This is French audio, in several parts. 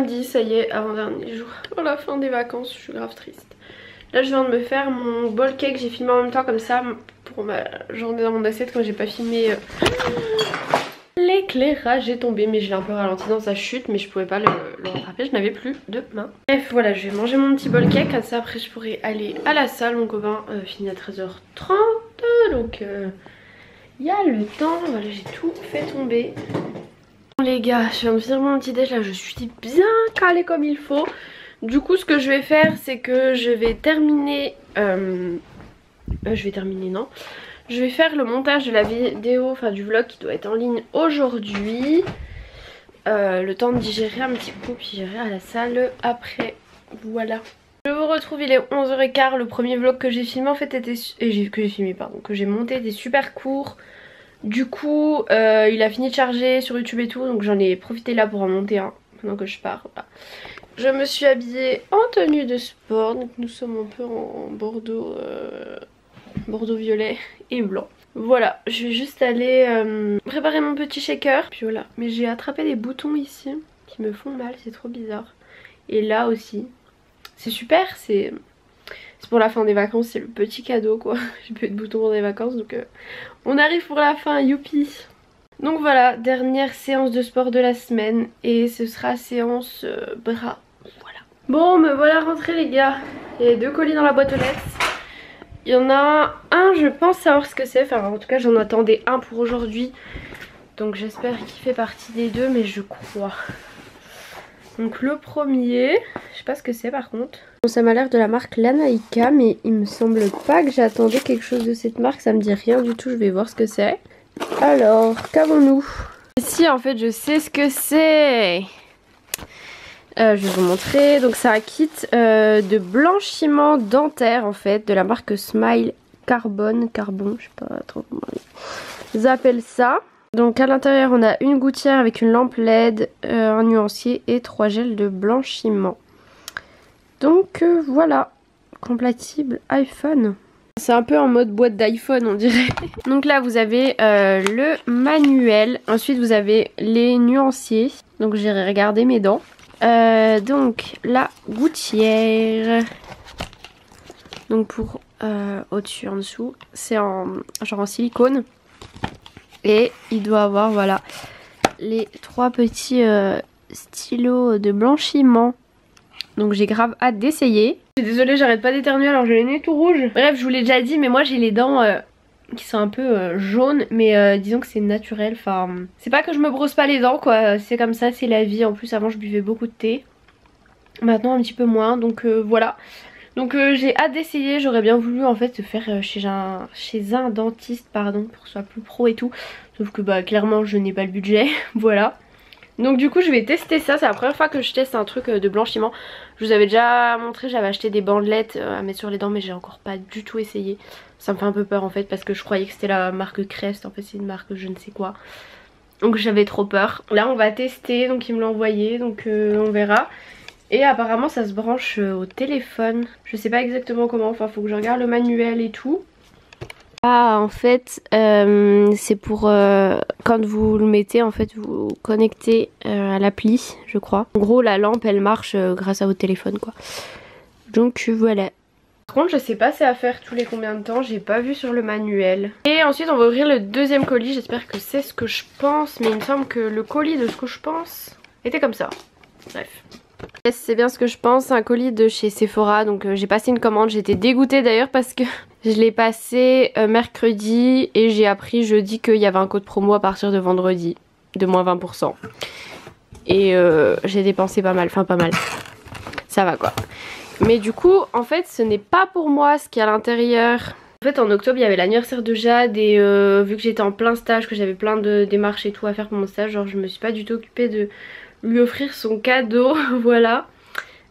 samedi, ça y est, avant-dernier jour. Pour la fin des vacances, je suis grave triste. Là je viens de me faire mon bol cake, j'ai filmé en même temps comme ça pour ma journée dans mon assiette quand j'ai pas filmé euh, l'éclairage est tombé mais j'ai un peu ralenti dans sa chute mais je pouvais pas le, rattraper, je n'avais plus de main. Bref voilà je vais manger mon petit bol cake comme ça après je pourrai aller à la salle, mon copain euh, finit à 13h30 donc euh, il y a le temps, voilà j'ai tout fait tomber. Les gars je viens de finir mon petit déj là je suis bien calée comme il faut. Du coup ce que je vais faire c'est que je vais terminer... Euh, euh, je vais terminer non. Je vais faire le montage de la vidéo, enfin du vlog qui doit être en ligne aujourd'hui. Euh, le temps de digérer un petit coup puis j'irai à la salle après. Voilà. Je vous retrouve, il est 11h15. Le premier vlog que j'ai filmé en fait était... que j'ai filmé pardon, que j'ai monté était super court. Du coup il a fini de charger sur YouTube et tout donc j'en ai profité là pour en monter un pendant que je pars. Je me suis habillée en tenue de sport. Donc nous sommes un peu en bordeaux, euh, bordeaux violet et blanc. Voilà, je vais juste aller euh, préparer mon petit shaker. Puis voilà, mais j'ai attrapé des boutons ici qui me font mal, c'est trop bizarre. Et là aussi. C'est super, c'est pour la fin des vacances, c'est le petit cadeau quoi. J'ai plus de boutons pour des vacances donc euh, on arrive pour la fin, youpi donc voilà, dernière séance de sport de la semaine et ce sera séance bras Bon, me voilà rentrée les gars. Il y a deux colis dans la boîte aux lettres. Il y en a un, je pense savoir ce que c'est. Enfin, en tout cas, j'en attendais un pour aujourd'hui. Donc j'espère qu'il fait partie des deux, mais je crois. Donc le premier, je sais pas ce que c'est par contre. Bon, ça m'a l'air de la marque Lanaïka, mais il me semble pas que j'attendais quelque chose de cette marque. Ça me dit rien du tout, je vais voir ce que c'est. Alors, qu'avons-nous? Ici, en fait, je sais ce que c'est. Euh, je vais vous montrer. Donc c'est un kit euh, de blanchiment dentaire en fait de la marque Smile Carbone. Carbon, je sais pas trop comment ils appellent ça. Donc à l'intérieur on a une gouttière avec une lampe LED, euh, un nuancier et trois gels de blanchiment. Donc voilà, compatible iPhone. C'est un peu en mode boîte d'iPhone on dirait. Donc là vous avez le manuel, ensuite vous avez les nuanciers. Donc j'irai regarder mes dents. Euh, donc la gouttière. Donc pour euh, au-dessus, en dessous, c'est en genre en silicone. Et il doit avoir voilà les trois petits euh, stylos de blanchiment. Donc j'ai grave hâte d'essayer. Désolée j'arrête pas d'éternuer alors j'ai les nez tout rouge. Bref je vous l'ai déjà dit mais moi j'ai les dents qui sont un peu euh, jaunes mais euh, disons que c'est naturel enfin c'est pas que je me brosse pas les dents quoi c'est comme ça c'est la vie en plus avant je buvais beaucoup de thé maintenant un petit peu moins donc euh, voilà donc j'ai hâte d'essayer j'aurais bien voulu en fait se faire chez un, chez un dentiste pardon pour que ce soit plus pro et tout sauf que bah clairement je n'ai pas le budget voilà donc du coup je vais tester ça, c'est la première fois que je teste un truc de blanchiment. Je vous avais déjà montré, j'avais acheté des bandelettes à mettre sur les dents mais j'ai encore pas du tout essayé. Ça me fait un peu peur en fait parce que je croyais que c'était la marque Crest. En fait c'est une marque je ne sais quoi. Donc j'avais trop peur. Là on va tester donc il me l'a envoyé donc euh, on verra. Et apparemment ça se branche euh, au téléphone. Je sais pas exactement comment. Enfin faut que je regarde le manuel et tout. Ah en fait euh, c'est pour quand vous le mettez en fait vous connectez à l'appli je crois. En gros la lampe elle marche grâce à votre téléphone quoi. Donc voilà par contre je sais pas c'est à faire tous les combien de temps, j'ai pas vu sur le manuel. Et ensuite on va ouvrir le deuxième colis, j'espère que c'est ce que je pense, mais il me semble que le colis de ce que je pense était comme ça. Bref. C'est bien ce que je pense, un colis de chez Sephora, donc euh, j'ai passé une commande, j'étais dégoûtée d'ailleurs parce que je l'ai passé euh, mercredi et j'ai appris jeudi qu'il y avait un code promo à partir de vendredi, de moins 20%. Et euh, j'ai dépensé pas mal, enfin pas mal. Ça va quoi. Mais du coup, en fait, ce n'est pas pour moi ce qu'il y a à l'intérieur. En fait, en octobre, il y avait l'anniversaire de Jade et vu que j'étais en plein stage, que j'avais plein de démarches et tout à faire pour mon stage, genre je me suis pas du tout occupée de lui offrir son cadeau, voilà.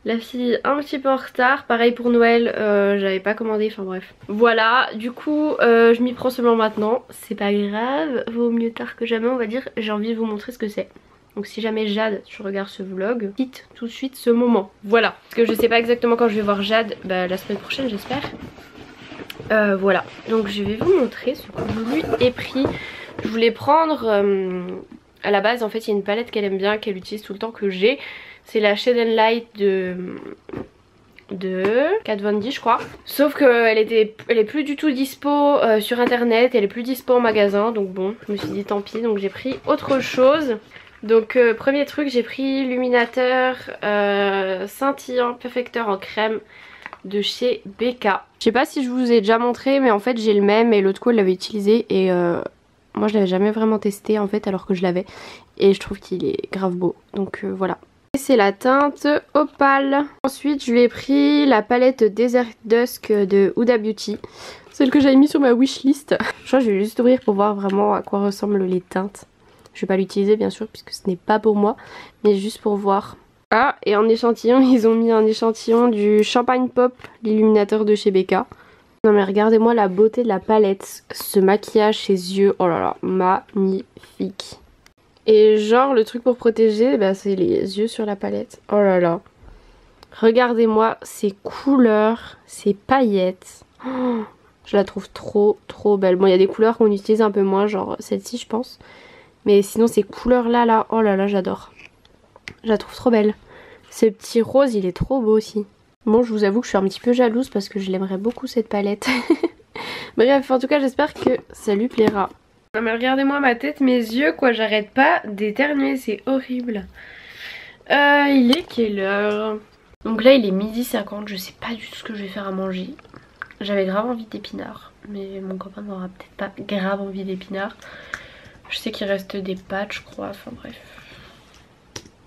La fille un petit peu en retard, pareil pour Noël, euh, j'avais pas commandé, enfin bref. Voilà, du coup euh, je m'y prends seulement maintenant, c'est pas grave, vaut mieux tard que jamais on va dire, j'ai envie de vous montrer ce que c'est. Donc si jamais Jade, tu regardes ce vlog, quitte tout de suite ce moment. Voilà. Parce que je sais pas exactement quand je vais voir Jade, bah, la semaine prochaine j'espère. Euh, voilà. Donc je vais vous montrer ce que je lui ai pris. Je voulais prendre... Euh, à la base en fait il y a une palette qu'elle aime bien, qu'elle utilise tout le temps que j'ai. C'est la Shade Light de de Kat Von D je crois. Sauf qu'elle était elle est plus du tout dispo euh, sur internet elle est plus dispo en magasin donc bon je me suis dit tant pis donc j'ai pris autre chose. Donc euh, premier truc j'ai pris l'illuminateur euh, scintillant perfecteur en crème de chez BK je sais pas si je vous ai déjà montré mais en fait j'ai le même et l'autre coup elle l'avait utilisé et moi je l'avais jamais vraiment testé en fait alors que je l'avais et je trouve qu'il est grave beau donc voilà c'est la teinte Opale. Ensuite, je lui ai pris la palette Desert Dusk de Huda Beauty. Celle que j'avais mis sur ma wishlist. Je crois que je vais juste ouvrir pour voir vraiment à quoi ressemblent les teintes. Je vais pas l'utiliser bien sûr puisque ce n'est pas pour moi. Mais juste pour voir. Ah, et en échantillon, ils ont mis un échantillon du Champagne Pop, l'illuminateur de chez Becca. Non mais regardez-moi la beauté de la palette. Ce maquillage, ses yeux, oh là là, magnifique. Et genre le truc pour protéger bah, c'est les yeux sur la palette. Oh là là. Regardez-moi ces couleurs, ces paillettes. Oh, je la trouve trop trop belle. Bon il y a des couleurs qu'on utilise un peu moins genre celle-ci je pense. Mais sinon ces couleurs là là, oh là là j'adore. Je la trouve trop belle. Ce petit rose il est trop beau aussi. Bon je vous avoue que je suis un petit peu jalouse parce que je l'aimerais beaucoup cette palette. Bref en tout cas j'espère que ça lui plaira. Non mais regardez-moi ma tête, mes yeux quoi, j'arrête pas d'éternuer, c'est horrible. Euh, il est quelle heure? Donc là il est midi 50, je sais pas du tout ce que je vais faire à manger. J'avais grave envie d'épinards, mais mon copain n'aura peut-être pas grave envie d'épinards. Je sais qu'il reste des pâtes je crois, enfin bref.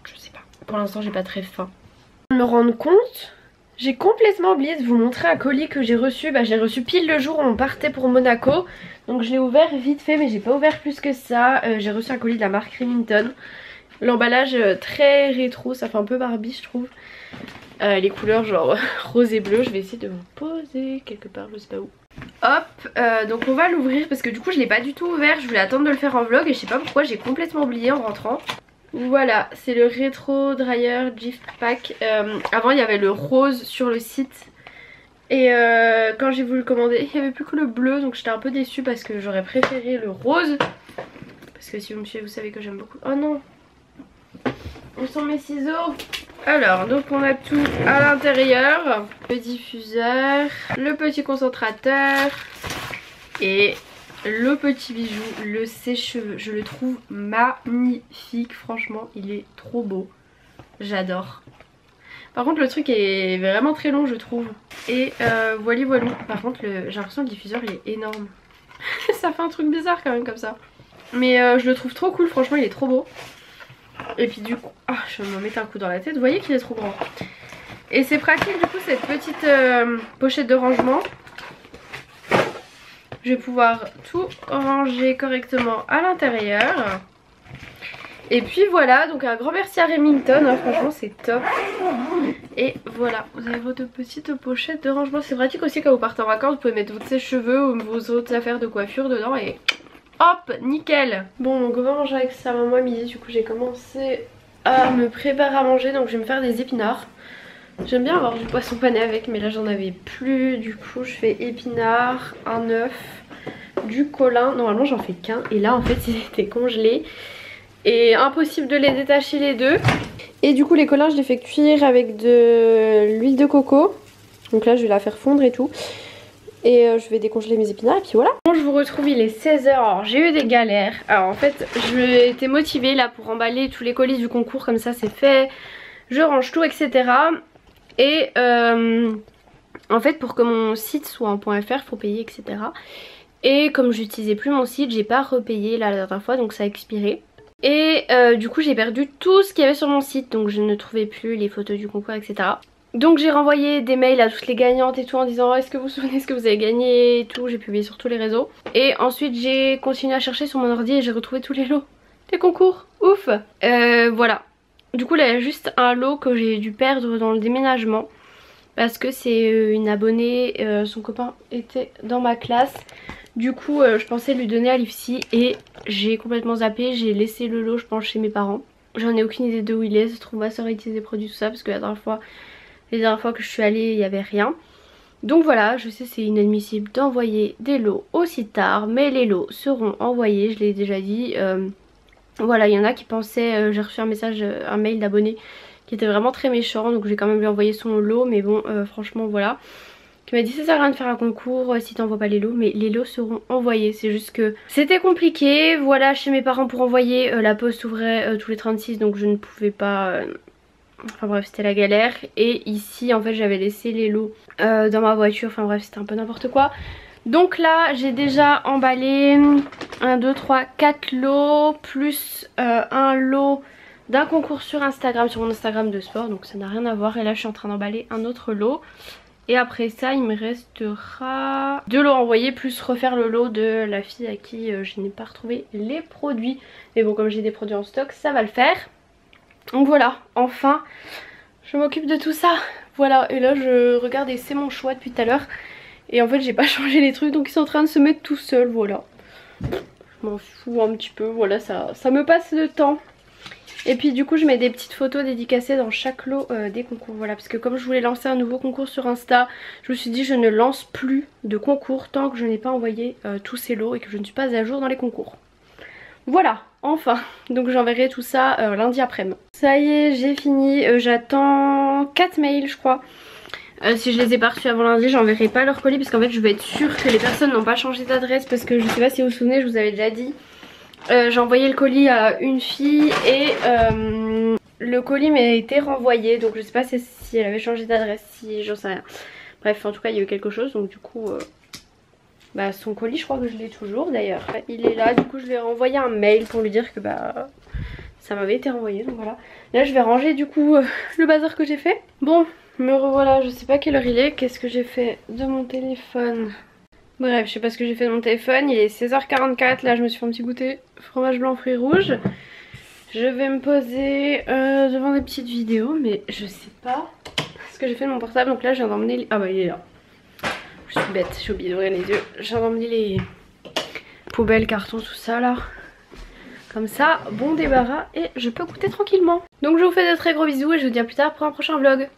Je sais pas. Pour l'instant j'ai pas très faim. Me rendre compte j'ai complètement oublié de vous montrer un colis que j'ai reçu. Bah, j'ai reçu pile le jour où on partait pour Monaco. Donc je l'ai ouvert vite fait mais j'ai pas ouvert plus que ça. Euh, j'ai reçu un colis de la marque Remington. L'emballage euh, très rétro, ça fait un peu Barbie je trouve. Euh, les couleurs genre rose et bleu. Je vais essayer de vous poser quelque part, je sais pas où. Hop, donc on va l'ouvrir parce que du coup je l'ai pas du tout ouvert. Je voulais attendre de le faire en vlog et je sais pas pourquoi j'ai complètement oublié en rentrant. Voilà, c'est le Retro Dryer Gift Pack. Euh, avant, il y avait le rose sur le site. Et euh, quand j'ai voulu le commander, il n'y avait plus que le bleu. Donc j'étais un peu déçue parce que j'aurais préféré le rose. Parce que si vous me suivez, vous savez que j'aime beaucoup. Oh non Où sont mes ciseaux? Alors, donc on a tout à l'intérieur. Le diffuseur, le petit concentrateur et le petit bijou, le sèche-cheveux. Je le trouve magnifique, franchement, il est trop beau. J'adore. Par contre le truc est vraiment très long je trouve. Et euh, voilà voilà. Par contre j'ai l'impression que le diffuseur il est énorme. ça fait un truc bizarre quand même comme ça. Mais euh, je le trouve trop cool, franchement il est trop beau. Et puis du coup, ah, je me mettre un coup dans la tête, vous voyez qu'il est trop grand. Et c'est pratique du coup cette petite euh, pochette de rangement. Je vais pouvoir tout ranger correctement à l'intérieur. Et puis voilà, donc un grand merci à Remington, hein, franchement c'est top. Et voilà, vous avez votre petite pochette de rangement. C'est pratique aussi quand vous partez en vacances, vous pouvez mettre vos cheveux ou vos autres affaires de coiffure dedans et hop, nickel. Bon, mon copain mange avec sa maman à midi, du coup j'ai commencé à me préparer à manger, donc je vais me faire des épinards. J'aime bien avoir du poisson pané avec mais là j'en avais plus. Du coup je fais épinards, un œuf, du colin, normalement j'en fais qu'un. Et là en fait ils étaient congelés et impossible de les détacher les deux. Et du coup les colins je les fais cuire avec de l'huile de coco. Donc là je vais la faire fondre et tout. Et euh, je vais décongeler mes épinards et puis voilà. Bon, je vous retrouve il est 16h alors j'ai eu des galères. Alors en fait je été motivée là pour emballer tous les colis du concours. Comme ça c'est fait. Je range tout etc et euh, en fait pour que mon site soit en .fr faut payer etc. Et comme j'utilisais plus mon site j'ai pas repayé la dernière fois donc ça a expiré. Et euh, du coup j'ai perdu tout ce qu'il y avait sur mon site donc je ne trouvais plus les photos du concours etc. Donc j'ai renvoyé des mails à toutes les gagnantes et tout en disant est-ce que vous vous souvenez ce que vous avez gagné et tout? J'ai publié sur tous les réseaux. Et ensuite j'ai continué à chercher sur mon ordi et j'ai retrouvé tous les lots. Les concours, ouf euh, Voilà, du coup là il y a juste un lot que j'ai dû perdre dans le déménagement parce que c'est euh, une abonnée, euh, son copain était dans ma classe. Du coup euh, je pensais lui donner à l'IFSI et j'ai complètement zappé, j'ai laissé le lot je pense chez mes parents. J'en ai aucune idée de où il est, se trouve ma soeur des produits tout ça parce que la dernière fois, les dernières fois que je suis allée il n'y avait rien. Donc voilà, je sais c'est inadmissible d'envoyer des lots aussi tard, mais les lots seront envoyés, je l'ai déjà dit. Voilà, il y en a qui pensaient, euh, j'ai reçu un message, euh, un mail d'abonnés qui était vraiment très méchant donc j'ai quand même lui envoyé son lot mais bon euh, franchement voilà. Qui m'a dit ça sert à rien de faire un concours si t'envoies pas les lots mais les lots seront envoyés. C'est juste que c'était compliqué. Voilà chez mes parents pour envoyer la poste ouvrait tous les 36 donc je ne pouvais pas Enfin bref c'était la galère. Et ici en fait j'avais laissé les lots dans ma voiture. Enfin bref c'était un peu n'importe quoi donc là j'ai déjà emballé 1, 2, 3, 4 lots plus euh, un lot d'un concours sur Instagram, sur mon Instagram de sport. Donc ça n'a rien à voir et là je suis en train d'emballer un autre lot. Et après ça il me restera deux lots envoyés plus refaire le lot de la fille à qui euh, je n'ai pas retrouvé les produits. Mais bon comme j'ai des produits en stock ça va le faire. Donc voilà enfin je m'occupe de tout ça. Voilà et là je regarde et c'est mon choix depuis tout à l'heure. Et en fait j'ai pas changé les trucs donc ils sont en train de se mettre tout seuls voilà. Je m'en fous un petit peu voilà ça, ça me passe le temps. Et puis du coup je mets des petites photos dédicacées dans chaque lot euh, des concours voilà parce que comme je voulais lancer un nouveau concours sur Insta je me suis dit je ne lance plus de concours tant que je n'ai pas envoyé euh, tous ces lots et que je ne suis pas à jour dans les concours. Voilà, enfin, donc j'enverrai tout ça euh, lundi après-midi. Ça y est, j'ai fini, j'attends 4 mails je crois euh, si je les ai pas reçus avant lundi, j'enverrai pas leur colis parce qu'en fait je veux être sûre que les personnes n'ont pas changé d'adresse parce que je sais pas si vous vous souvenez, je vous avais déjà dit. Euh, j'ai envoyé le colis à une fille et euh, le colis m'a été renvoyé donc je sais pas si, elle avait changé d'adresse, si j'en sais rien. Bref, en tout cas il y a eu quelque chose donc du coup... bah son colis je crois que je l'ai toujours d'ailleurs. Il est là, du coup je lui ai renvoyé un mail pour lui dire que bah ça m'avait été renvoyé donc voilà. Là je vais ranger du coup le bazar que j'ai fait. Bon me revoilà, je sais pas quelle heure il est, qu'est-ce que j'ai fait de mon téléphone? Bref, je sais pas ce que j'ai fait de mon téléphone, il est 16h44, là je me suis fait un petit goûter fromage blanc fruits rouges. Je vais me poser euh, devant des petites vidéos, mais je sais pas ce que j'ai fait de mon portable. Donc là, je viens d'emmener... Ah bah il est là. Je suis bête, j'ai oublié d'ouvrir les yeux. Je viens d'emmener les poubelles, cartons, tout ça là. Comme ça, bon débarras et je peux goûter tranquillement. Donc je vous fais de très gros bisous et je vous dis à plus tard pour un prochain vlog.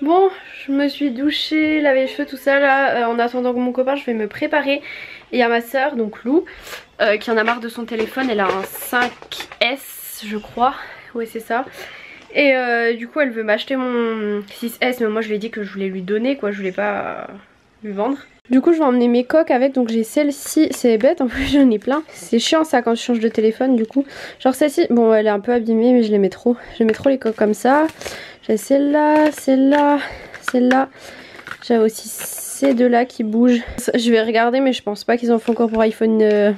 Bon, je me suis douchée, lavé les cheveux, tout ça là. Euh, en attendant que mon copain, je vais me préparer. Et il y a ma soeur, donc Lou, euh, qui en a marre de son téléphone. Elle a un 5S, je crois. Ouais, c'est ça. Et euh, du coup, elle veut m'acheter mon 6S. Mais moi, je lui ai dit que je voulais lui donner, quoi. Je voulais pas lui vendre. Du coup je vais emmener mes coques avec donc j'ai celle-ci, c'est bête en plus j'en ai plein. C'est chiant ça quand je change de téléphone du coup. Genre celle-ci, bon elle est un peu abîmée mais je l'aimais trop. J'aimais trop les coques comme ça. J'ai celle-là, celle-là, celle-là. J'ai aussi ces deux-là qui bougent. Je vais regarder mais je pense pas qu'ils en font encore pour iPhone 10 euh,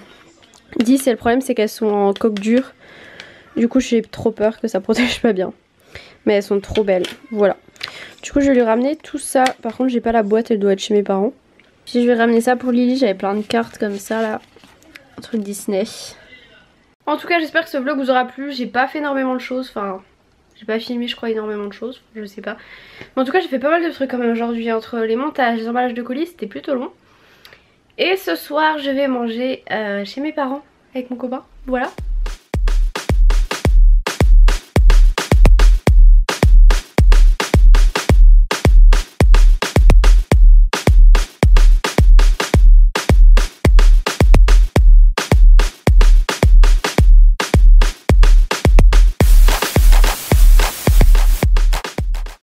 et le problème c'est qu'elles sont en coque dure. Du coup j'ai trop peur que ça protège pas bien. Mais elles sont trop belles, voilà. Du coup je vais lui ramener tout ça. Par contre j'ai pas la boîte, elle doit être chez mes parents. Puis je vais ramener ça pour Lily, j'avais plein de cartes comme ça là. Un truc Disney. En tout cas j'espère que ce vlog vous aura plu. J'ai pas fait énormément de choses, enfin j'ai pas filmé je crois énormément de choses, je sais pas. Mais en tout cas j'ai fait pas mal de trucs quand même aujourd'hui. Entre les montages, les emballages de colis, c'était plutôt long. Et ce soir je vais manger euh, chez mes parents avec mon copain. Voilà.